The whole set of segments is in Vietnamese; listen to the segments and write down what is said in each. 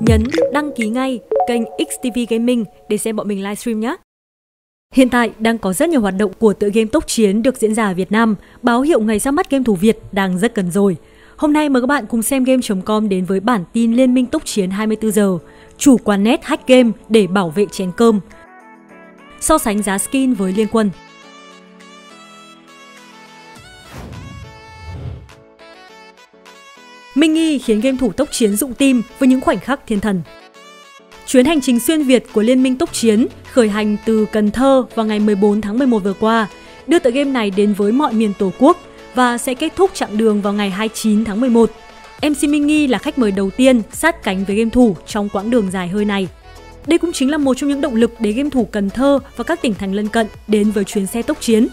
Nhấn đăng ký ngay kênh XTV Gaming để xem bọn mình livestream nhé. Hiện tại đang có rất nhiều hoạt động của tựa game tốc chiến được diễn ra ở Việt Nam, báo hiệu ngày ra mắt game thủ Việt đang rất cần rồi. Hôm nay mời các bạn cùng xem game.com đến với bản tin Liên minh tốc chiến 24 giờ, chủ quán net hack game để bảo vệ chén cơm. So sánh giá skin với liên quân. Minh Nghi khiến game thủ tốc chiến rụng tim với những khoảnh khắc thiên thần. Chuyến hành trình xuyên Việt của Liên minh tốc chiến khởi hành từ Cần Thơ vào ngày 14 tháng 11 vừa qua, đưa tựa game này đến với mọi miền Tổ quốc và sẽ kết thúc chặng đường vào ngày 29 tháng 11. MC Minh Nghi là khách mời đầu tiên sát cánh với game thủ trong quãng đường dài hơi này. Đây cũng chính là một trong những động lực để game thủ Cần Thơ và các tỉnh thành lân cận đến với chuyến xe tốc chiến.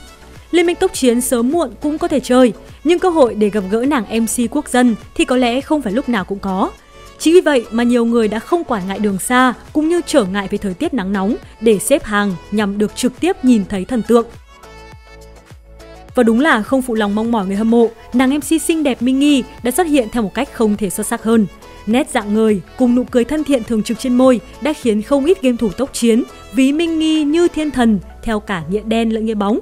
Liên minh tốc chiến sớm muộn cũng có thể chơi, nhưng cơ hội để gặp gỡ nàng MC quốc dân thì có lẽ không phải lúc nào cũng có. Chính vì vậy mà nhiều người đã không quản ngại đường xa cũng như trở ngại về thời tiết nắng nóng để xếp hàng nhằm được trực tiếp nhìn thấy thần tượng. Và đúng là không phụ lòng mong mỏi người hâm mộ, nàng MC xinh đẹp Minh Nghi đã xuất hiện theo một cách không thể xuất sắc hơn. Nét dạng người cùng nụ cười thân thiện thường trực trên môi đã khiến không ít game thủ tốc chiến ví Minh Nghi như thiên thần theo cả nghĩa đen lẫn nghĩa bóng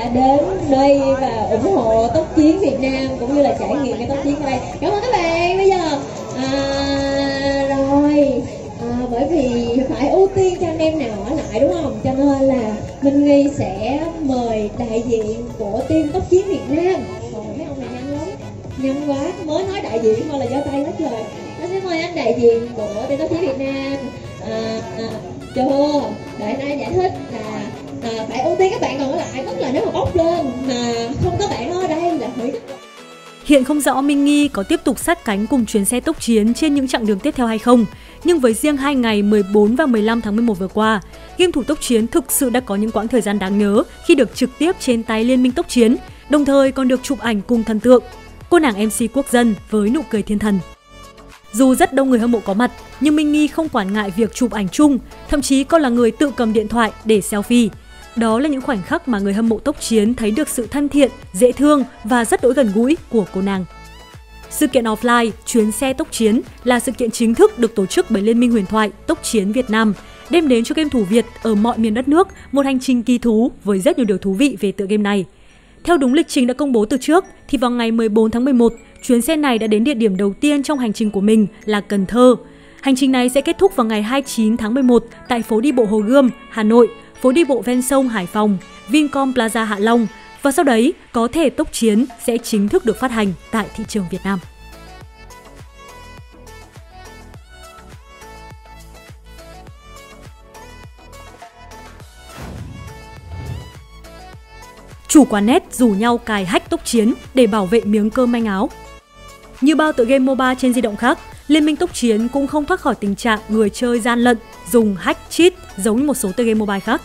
đã đến đây và ủng hộ tốc chiến Việt Nam cũng như là trải nghiệm cái tốc chiến ở đây. Cảm ơn các bạn. Bây giờ à, rồi à, bởi vì phải ưu tiên cho anh em nào ở lại đúng không? Cho nên là Minh Nghi sẽ mời đại diện của team tốc chiến Việt Nam. Rồi mấy ông này nhanh lắm. Nhanh quá. Mới nói đại diện thôi là giơ tay hết rồi. Nó sẽ mời anh đại diện của team tốc chiến Việt Nam. À, à, chưa để anh giải thích là à, phải ưu tiên các bạn còn lại tức là nếu mà bốc lên mà không có bạn ở đây là hủy Hiện không rõ Minh Nghi có tiếp tục sát cánh cùng chuyến xe tốc chiến trên những chặng đường tiếp theo hay không, nhưng với riêng hai ngày 14 và 15 tháng 11 vừa qua, game thủ tốc chiến thực sự đã có những quãng thời gian đáng nhớ khi được trực tiếp trên tay Liên minh tốc chiến, đồng thời còn được chụp ảnh cùng thần tượng. Cô nàng MC quốc dân với nụ cười thiên thần. Dù rất đông người hâm mộ có mặt, nhưng Minh Nghi không quản ngại việc chụp ảnh chung, thậm chí còn là người tự cầm điện thoại để selfie. Đó là những khoảnh khắc mà người hâm mộ tốc chiến thấy được sự thân thiện, dễ thương và rất đối gần gũi của cô nàng. Sự kiện offline Chuyến xe tốc chiến là sự kiện chính thức được tổ chức bởi Liên minh huyền thoại Tốc chiến Việt Nam, đem đến cho game thủ Việt ở mọi miền đất nước một hành trình kỳ thú với rất nhiều điều thú vị về tựa game này. Theo đúng lịch trình đã công bố từ trước, thì vào ngày 14 tháng 11, chuyến xe này đã đến địa điểm đầu tiên trong hành trình của mình là Cần Thơ. Hành trình này sẽ kết thúc vào ngày 29 tháng 11 tại phố đi bộ Hồ Gươm, Hà Nội, phố đi bộ ven sông Hải Phòng, Vincom Plaza Hạ Long và sau đấy có thể tốc chiến sẽ chính thức được phát hành tại thị trường Việt Nam. Chủ quán net rủ nhau cài hack tốc chiến để bảo vệ miếng cơm manh áo. Như bao tựa game MOBA trên di động khác, Liên minh tốc chiến cũng không thoát khỏi tình trạng người chơi gian lận, dùng hack cheat giống như một số tựa game mobile khác.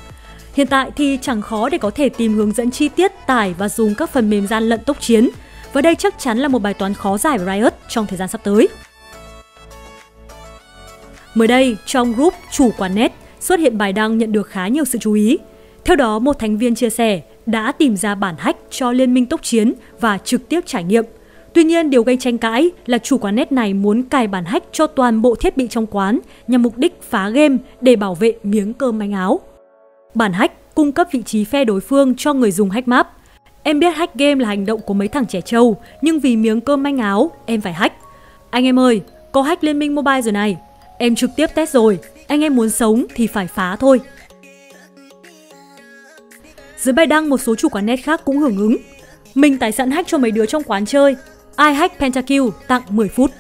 Hiện tại thì chẳng khó để có thể tìm hướng dẫn chi tiết tải và dùng các phần mềm gian lận tốc chiến. Và đây chắc chắn là một bài toán khó giải của Riot trong thời gian sắp tới. Mới đây, trong group chủ quán net xuất hiện bài đăng nhận được khá nhiều sự chú ý. Theo đó, một thành viên chia sẻ đã tìm ra bản hack cho Liên minh tốc chiến và trực tiếp trải nghiệm. Tuy nhiên, điều gây tranh cãi là chủ quán net này muốn cài bản hack cho toàn bộ thiết bị trong quán nhằm mục đích phá game để bảo vệ miếng cơm manh áo. Bản hack cung cấp vị trí phe đối phương cho người dùng hack map. Em biết hack game là hành động của mấy thằng trẻ trâu, nhưng vì miếng cơm manh áo, em phải hack. Anh em ơi, có hack Liên minh Mobile rồi này. Em trực tiếp test rồi, anh em muốn sống thì phải phá thôi. Dưới bài đăng một số chủ quán net khác cũng hưởng ứng. Mình tải sẵn hack cho mấy đứa trong quán chơi. Ai hack Pentakill tặng 10 phút.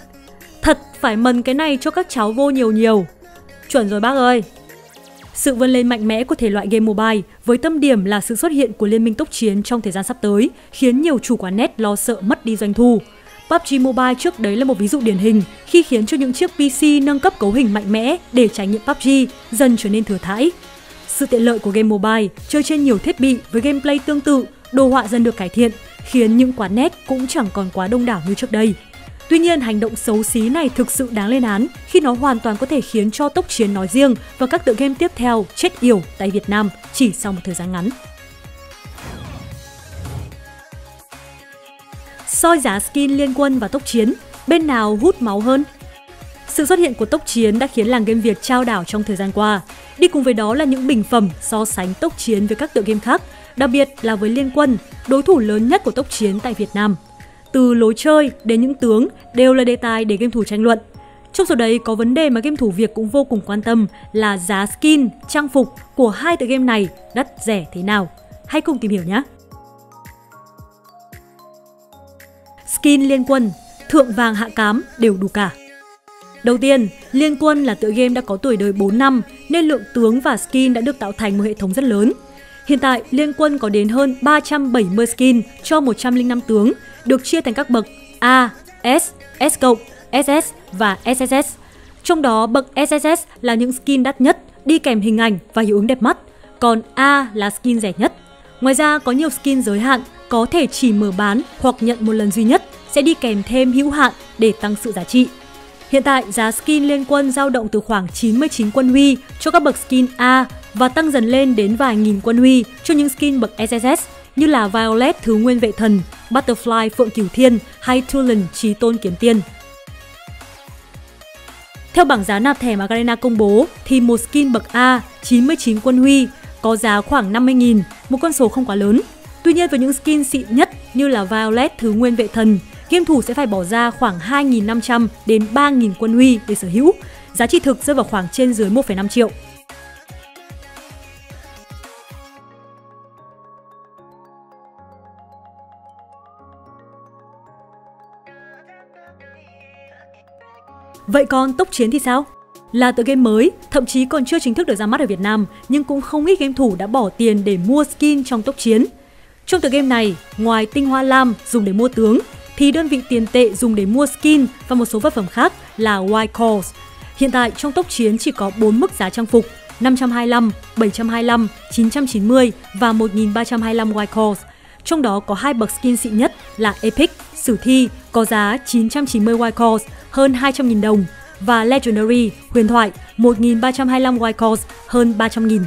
Thật phải mần cái này cho các cháu vô nhiều nhiều. Chuẩn rồi bác ơi. Sự vươn lên mạnh mẽ của thể loại game mobile với tâm điểm là sự xuất hiện của liên minh tốc chiến trong thời gian sắp tới khiến nhiều chủ quán net lo sợ mất đi doanh thu. PUBG Mobile trước đấy là một ví dụ điển hình khi khiến cho những chiếc PC nâng cấp cấu hình mạnh mẽ để trải nghiệm PUBG dần trở nên thừa thãi. Sự tiện lợi của game mobile chơi trên nhiều thiết bị với gameplay tương tự, đồ họa dần được cải thiện, khiến những quán nét cũng chẳng còn quá đông đảo như trước đây. Tuy nhiên, hành động xấu xí này thực sự đáng lên án khi nó hoàn toàn có thể khiến cho tốc chiến nói riêng và các tựa game tiếp theo chết yểu tại Việt Nam chỉ sau một thời gian ngắn. soi giá skin liên quân và tốc chiến, bên nào hút máu hơn? Sự xuất hiện của tốc chiến đã khiến làng game Việt trao đảo trong thời gian qua. Đi cùng với đó là những bình phẩm so sánh tốc chiến với các tựa game khác, đặc biệt là với Liên Quân, đối thủ lớn nhất của tốc chiến tại Việt Nam. Từ lối chơi đến những tướng đều là đề tài để game thủ tranh luận. Trong số đấy có vấn đề mà game thủ Việt cũng vô cùng quan tâm là giá skin, trang phục của hai tựa game này đắt rẻ thế nào. Hãy cùng tìm hiểu nhé! Skin Liên Quân, thượng vàng hạ cám đều đủ cả. Đầu tiên, Liên Quân là tựa game đã có tuổi đời 4 năm nên lượng tướng và skin đã được tạo thành một hệ thống rất lớn. Hiện tại, Liên Quân có đến hơn 370 skin cho 105 tướng, được chia thành các bậc A, S, S cộng, SS và SSS. Trong đó, bậc SSS là những skin đắt nhất, đi kèm hình ảnh và hiệu ứng đẹp mắt, còn A là skin rẻ nhất. Ngoài ra, có nhiều skin giới hạn, có thể chỉ mở bán hoặc nhận một lần duy nhất, sẽ đi kèm thêm hữu hạn để tăng sự giá trị. Hiện tại, giá skin liên quân dao động từ khoảng 99 quân huy cho các bậc skin A và tăng dần lên đến vài nghìn quân huy cho những skin bậc SSS như là Violet Thứ Nguyên Vệ Thần, Butterfly Phượng Cửu Thiên hay Tulin Trí Tôn Kiếm Tiên. Theo bảng giá nạp thẻ mà Garena công bố thì một skin bậc A 99 quân huy có giá khoảng 50.000, một con số không quá lớn. Tuy nhiên với những skin xịn nhất như là Violet Thứ Nguyên Vệ Thần, game thủ sẽ phải bỏ ra khoảng 2.500 đến 3.000 quân huy để sở hữu. Giá trị thực rơi vào khoảng trên dưới 1,5 triệu. Vậy còn tốc chiến thì sao? Là tựa game mới, thậm chí còn chưa chính thức được ra mắt ở Việt Nam, nhưng cũng không ít game thủ đã bỏ tiền để mua skin trong tốc chiến. Trong tựa game này, ngoài tinh hoa lam dùng để mua tướng, thì đơn vị tiền tệ dùng để mua skin và một số vật phẩm khác là White Calls. Hiện tại trong tốc chiến chỉ có 4 mức giá trang phục 525, 725, 990 và 1325 White Calls. Trong đó có hai bậc skin xịn nhất là Epic, Sử thi có giá 990 White Calls hơn 200.000 đồng và Legendary, huyền thoại 1325 White Calls hơn 300.000.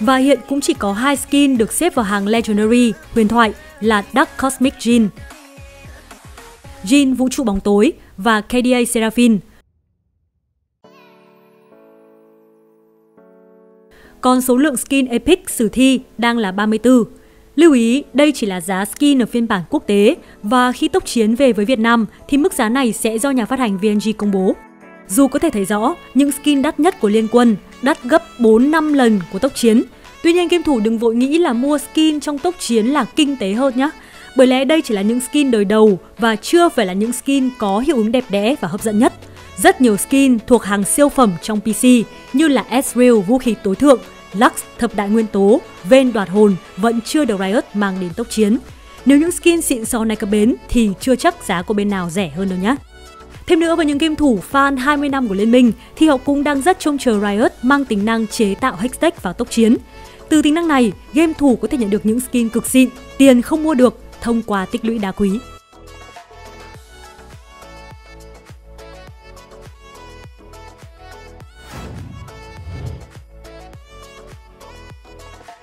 Và hiện cũng chỉ có hai skin được xếp vào hàng Legendary, huyền thoại là Dark Cosmic Jean Jin Vũ trụ bóng tối và KDA Seraphin. Còn số lượng skin Epic sử thi đang là 34. Lưu ý, đây chỉ là giá skin ở phiên bản quốc tế và khi tốc chiến về với Việt Nam thì mức giá này sẽ do nhà phát hành VNG công bố. Dù có thể thấy rõ, những skin đắt nhất của Liên Quân đắt gấp 4-5 lần của tốc chiến. Tuy nhiên game thủ đừng vội nghĩ là mua skin trong tốc chiến là kinh tế hơn nhé bởi lẽ đây chỉ là những skin đời đầu và chưa phải là những skin có hiệu ứng đẹp đẽ và hấp dẫn nhất. Rất nhiều skin thuộc hàng siêu phẩm trong PC như là Ezreal vũ khí tối thượng, Lux thập đại nguyên tố, Vayne đoạt hồn vẫn chưa được Riot mang đến tốc chiến. Nếu những skin xịn sò này cập bến thì chưa chắc giá của bên nào rẻ hơn đâu nhé. Thêm nữa với những game thủ fan 20 năm của Liên minh thì họ cũng đang rất trông chờ Riot mang tính năng chế tạo Hextech vào tốc chiến. Từ tính năng này, game thủ có thể nhận được những skin cực xịn, tiền không mua được thông qua tích lũy đá quý.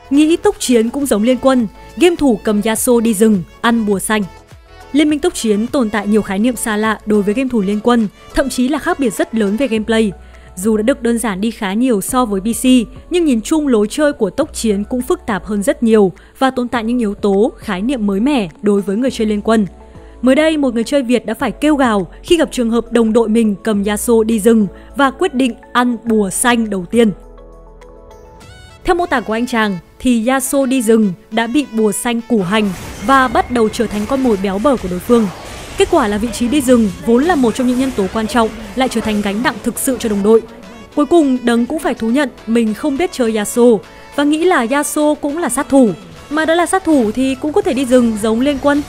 Nghĩ tốc chiến cũng giống liên quân, game thủ cầm Yasuo đi rừng, ăn bùa xanh. Liên minh tốc chiến tồn tại nhiều khái niệm xa lạ đối với game thủ liên quân, thậm chí là khác biệt rất lớn về gameplay. Dù đã được đơn giản đi khá nhiều so với PC, nhưng nhìn chung lối chơi của tốc chiến cũng phức tạp hơn rất nhiều và tồn tại những yếu tố, khái niệm mới mẻ đối với người chơi liên quân. Mới đây, một người chơi Việt đã phải kêu gào khi gặp trường hợp đồng đội mình cầm Yasuo đi rừng và quyết định ăn bùa xanh đầu tiên. Theo mô tả của anh chàng, thì Yasuo đi rừng đã bị bùa xanh củ hành và bắt đầu trở thành con mồi béo bở của đối phương. Kết quả là vị trí đi rừng vốn là một trong những nhân tố quan trọng lại trở thành gánh nặng thực sự cho đồng đội. Cuối cùng, Đấng cũng phải thú nhận mình không biết chơi Yasuo và nghĩ là Yasuo cũng là sát thủ. Mà đã là sát thủ thì cũng có thể đi rừng giống liên quân.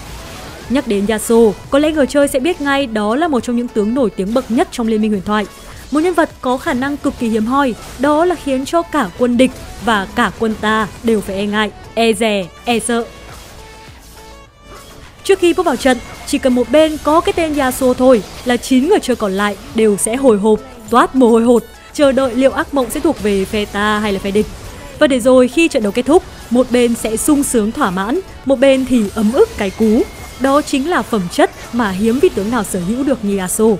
Nhắc đến Yasuo, có lẽ người chơi sẽ biết ngay đó là một trong những tướng nổi tiếng bậc nhất trong Liên minh huyền thoại. Một nhân vật có khả năng cực kỳ hiếm hoi, đó là khiến cho cả quân địch và cả quân ta đều phải e ngại, e dè, e sợ Trước khi bước vào trận, chỉ cần một bên có cái tên Yasuo thôi là 9 người chơi còn lại đều sẽ hồi hộp, toát mồ hôi hột, chờ đợi liệu ác mộng sẽ thuộc về phe ta hay là phe địch. Và để rồi khi trận đấu kết thúc, một bên sẽ sung sướng thỏa mãn, một bên thì ấm ức cái cú. Đó chính là phẩm chất mà hiếm vị tướng nào sở hữu được như Yasuo.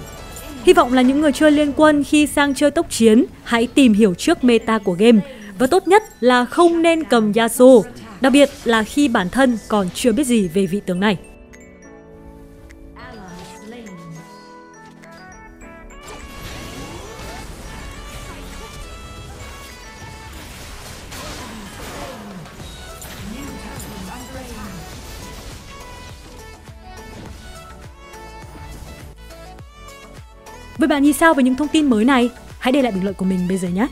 Hy vọng là những người chơi liên quân khi sang chơi tốc chiến hãy tìm hiểu trước meta của game và tốt nhất là không nên cầm Yasuo, đặc biệt là khi bản thân còn chưa biết gì về vị tướng này. Vậy bạn nghĩ sao về những thông tin mới này? Hãy để lại bình luận của mình bây giờ nhé!